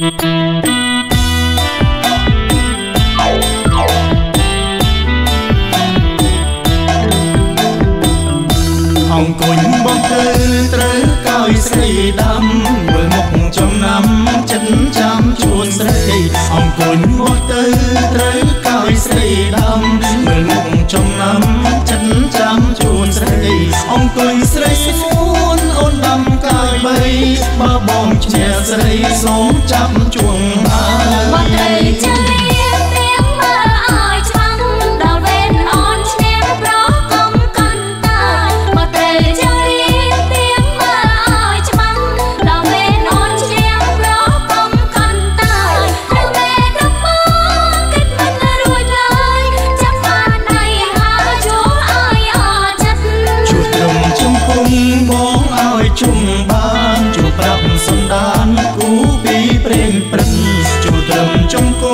អង្គុញបងទៅត្រូវកោយស្រីដាំមើលមុខចំណាំចិត្តចាំជួនស្រីអង្គុញបងទៅត្រូវកោយស្រីដាំមើលមុខចំណាំចិត្តចាំជួនស្រីអង្គុញស្រីស្មួ នអូនដាំកាយបីបើបងឈ្នះស្រីសូមចាប់ជួង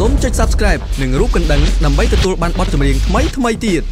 ចុច Subscribe និងរូបកណ្ដឹងដើម្បីទទួលបានបទចម្រៀងថ្មីៗទៀត